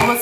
almost